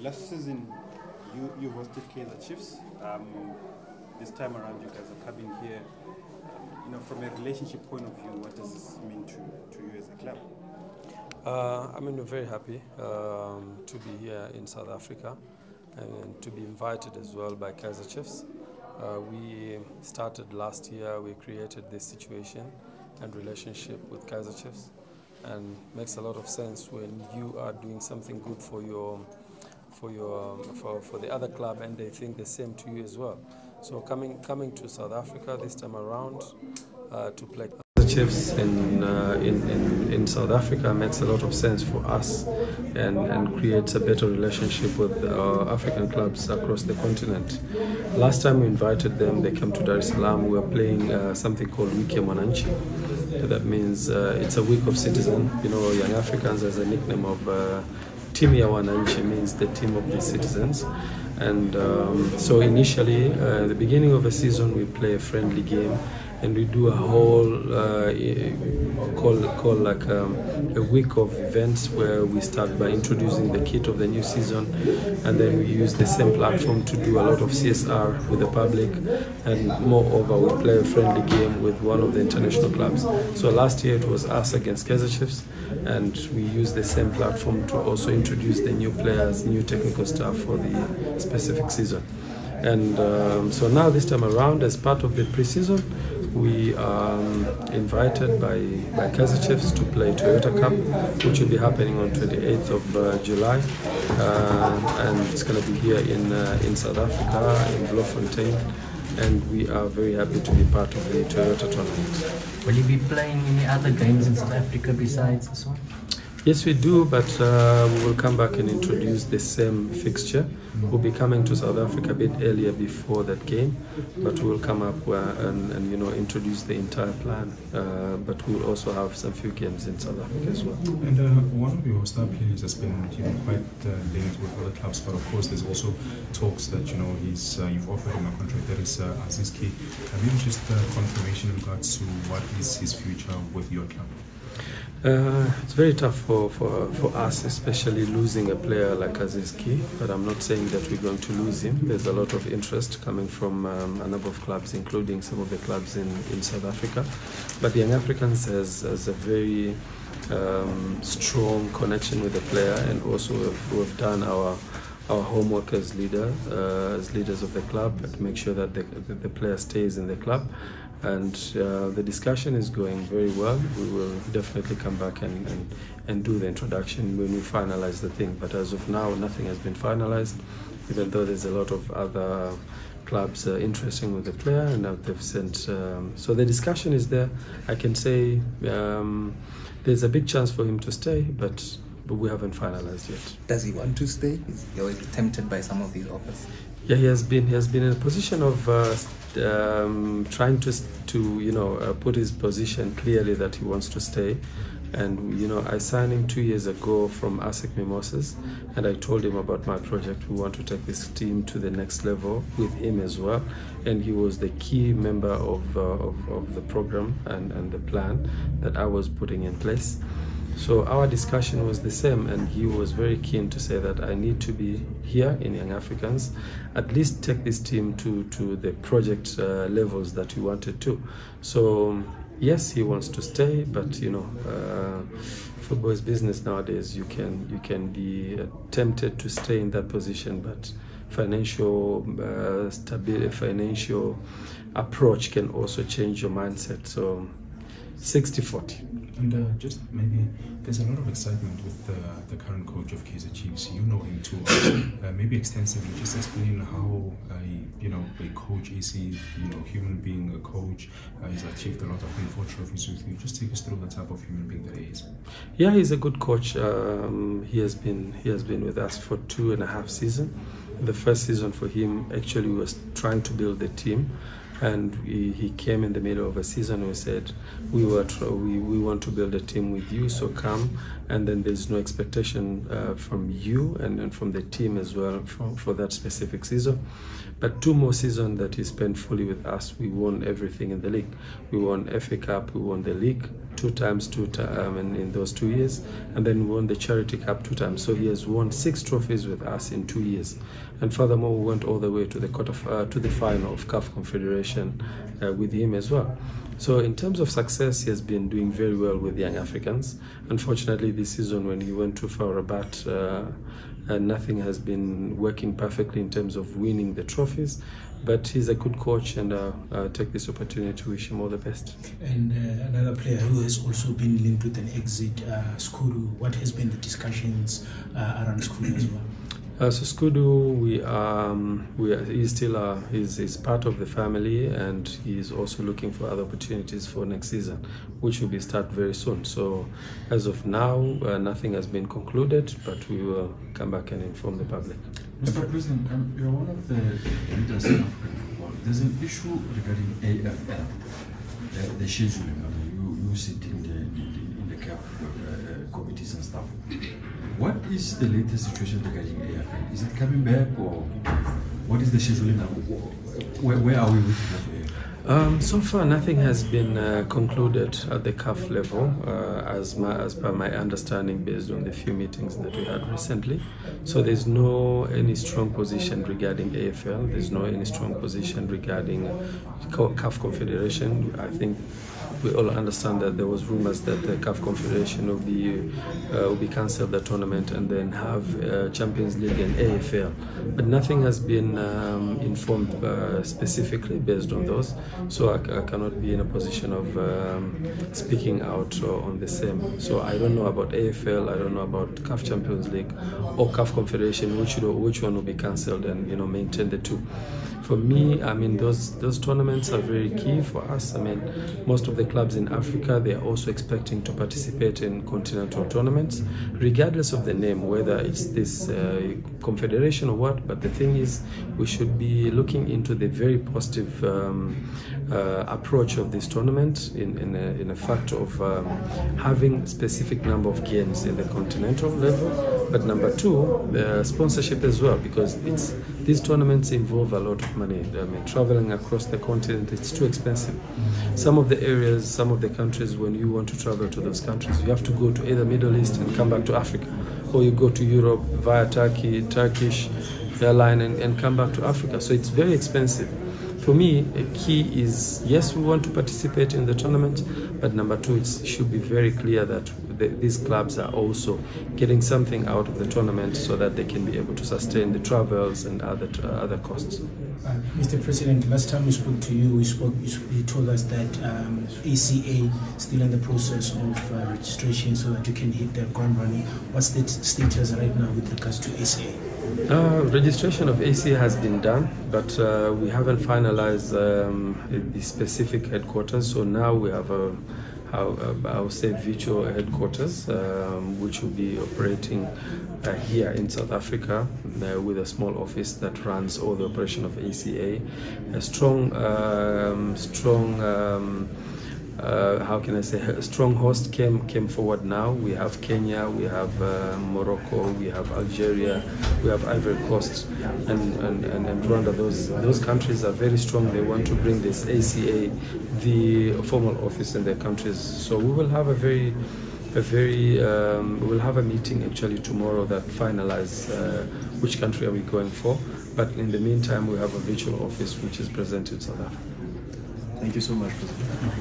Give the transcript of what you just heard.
Last season, you, you hosted Kaizer Chiefs. Um, this time around, you guys are coming here. Um, you know, from a relationship point of view, what does this mean to, to you as a club? Uh, I mean, we're very happy um, to be here in South Africa and to be invited as well by Kaizer Chiefs. Uh, we started last year, we created this situation and relationship with Kaizer Chiefs and makes a lot of sense when you are doing something good for your for your um, for, for the other club and they think the same to you as well. So coming coming to South Africa this time around uh, to play the Chiefs in, uh, in, in, in South Africa makes a lot of sense for us and, and creates a better relationship with African clubs across the continent. Last time we invited them, they came to Dar es Salaam. We were playing uh, something called Wiki Mwananchi. That means uh, it's a week of citizen. You know, Young Africans as a nickname of Team ya Wananchi means the team of the citizens. And um, so initially, uh, at the beginning of the season, we play a friendly game and we do a whole uh, call call like um, a week of events where we start by introducing the kit of the new season, and then we use the same platform to do a lot of CSR with the public, and moreover we play a friendly game with one of the international clubs. So last year it was us against Kaizer Chiefs, and we use the same platform to also introduce the new players, new technical staff for the specific season. And um, so now this time around, as part of the preseason, we are um, invited by, by Kaizer Chiefs to play Toyota Cup, which will be happening on 28th of uh, July. Uh, and it's going to be here in, uh, in South Africa, in Bloemfontein. And we are very happy to be part of the Toyota tournament. Will you be playing any other games in South Africa besides this one? Yes, we do, but uh, we will come back and introduce the same fixture. We'll be coming to South Africa a bit earlier before that game, but we'll come up uh, and, and, you know introduce the entire plan. Uh, but we'll also have some few games in South Africa as well. And uh, one of your star players has been you know quite uh, linked with other clubs, but of course there's also talks that you know he's uh, you've offered him a contract that is uh, Aziz. Have you just confirmation in regards to what is his future with your club? Uh, it's very tough for, for, for us, especially losing a player like Aziz Ki, but I'm not saying that we're going to lose him. There's a lot of interest coming from um, a number of clubs, including some of the clubs in, in South Africa. But the Young Africans has, has a very um, strong connection with the player, and also we've, we've done our our homework as leader, uh, as leaders of the club, to make sure that the, the player stays in the club and uh, the discussion is going very well. We will definitely come back and, and, and do the introduction when we finalize the thing. But as of now, nothing has been finalized, even though there's a lot of other clubs uh, interested with the player and they've sent. Um, so the discussion is there. I can say um, there's a big chance for him to stay, but but we haven't finalized yet. Does he want to stay? Is he tempted by some of these offers? Yeah, he has been. He has been in a position of uh, um, trying to to you know uh, put his position clearly that he wants to stay. And you know, I signed him two years ago from ASEC Mimosas, and I told him about my project. We want to take this team to the next level with him as well, and he was the key member of uh, of, of the program and and the plan that I was putting in place. So our discussion was the same, and he was very keen to say that I need to be here in Young Africans, at least take this team to to the project uh, levels that we wanted to. So yes, he wants to stay, but you know, uh, football is business nowadays. You can you can be tempted to stay in that position, but financial uh, stability, financial approach can also change your mindset. So 60-40. And uh, just maybe there's a lot of excitement with uh, the current coach of Kaizer Chiefs. You know him too, uh, maybe extensively. Just explain how you know a coach is he, you know, human being, a coach. Uh, he's achieved a lot of four trophies with you. Just take us through the type of human being that he is. Yeah, he's a good coach. Um, he has been he has been with us for two and a half seasons. The first season for him actually was trying to build the team and he, came in the middle of a season. We said we were we, we want to build a team with you, so come. And then there's no expectation uh, from you and, and from the team as well for, for that specific season. But two more seasons that he spent fully with us, we won everything in the league. We won FA Cup, we won the league two times, two um, in, in those two years, and then won the Charity Cup two times. So he has won six trophies with us in two years. And furthermore, we went all the way to the quarter, uh, to the final of CAF Confederation uh, with him as well. So in terms of success, he has been doing very well with young Africans. Unfortunately, this season when he went to FAR Rabat, uh, uh, nothing has been working perfectly in terms of winning the trophies. But he's a good coach, and uh, uh, take this opportunity to wish him all the best. And uh, another player who has also been linked with an exit, uh, Skudu. What has been the discussions uh, around Skudu as well? Uh, so Skudu, we um, we are, he's still uh, he's, he's part of the family, and he's also looking for other opportunities for next season, which will be start very soon. So, as of now, uh, nothing has been concluded, but we will come back and inform the public. Mr. President, um, you're one of the leaders in African football. There's an issue regarding AFL, the, the scheduling. I mean, you, you sit in the, in the, in the CAF uh, committees and stuff. What is the latest situation regarding AFL? Is it coming back or what is the scheduling? Where, where are we with that? Um, so far, nothing has been uh, concluded at the CAF level, uh, as, my, as per my understanding, based on the few meetings that we had recently. So there's no any strong position regarding AFL. There's no any strong position regarding CAF Confederation. I think we all understand that there was rumors that the CAF Confederation will be uh, will be cancelled the tournament and then have uh, Champions League and AFL, but nothing has been um, informed uh, specifically based on those. So I, I, cannot be in a position of um, speaking out on the same. So I don't know about AFL, I don't know about CAF Champions League or CAF Confederation, which which one will be cancelled and you know maintain the two. For me, I mean those those tournaments are very key for us. I mean most of the clubs in Africa they are also expecting to participate in continental tournaments, regardless of the name, whether it's this uh, confederation or what. But the thing is, we should be looking into the very positive um, uh, approach of this tournament in in a, in a fact of um, having specific number of games in the continental level, but number two, the sponsorship as well, because it's these tournaments involve a lot of money. I mean, traveling across the continent, it's too expensive. Some of the areas, some of the countries, when you want to travel to those countries, you have to go to either Middle East and come back to Africa, or you go to Europe via Turkey, Turkish airline, and, and come back to Africa. So it's very expensive. For me, a key is yes, we want to participate in the tournament, but number two, it should be very clear that the, these clubs are also getting something out of the tournament so that they can be able to sustain the travels and other uh, other costs. Uh, Mr. President, last time we spoke to you, we spoke. You told us that um, ACA still in the process of uh, registration so that you can hit the ground running. What's the status right now with regards to ACA? Uh, registration of ACA has been done, but uh, we haven't finalized um, the specific headquarters. So now we have a I would say virtual headquarters, um, which will be operating uh, here in South Africa uh, with a small office that runs all the operation of ACA. A strong, um, strong. Um, uh, how can I say, a strong host came came forward now. We have Kenya, we have uh, Morocco, we have Algeria, we have Ivory Coast, and, and, and, and, Rwanda. Those those countries are very strong. They want to bring this ACA, the formal office in their countries. So we will have a very a very um, we'll have a meeting actually tomorrow that finalize uh, which country are we going for. But in the meantime, we have a virtual office which is present in South Africa. Thank you so much, President.